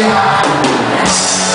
Yeah.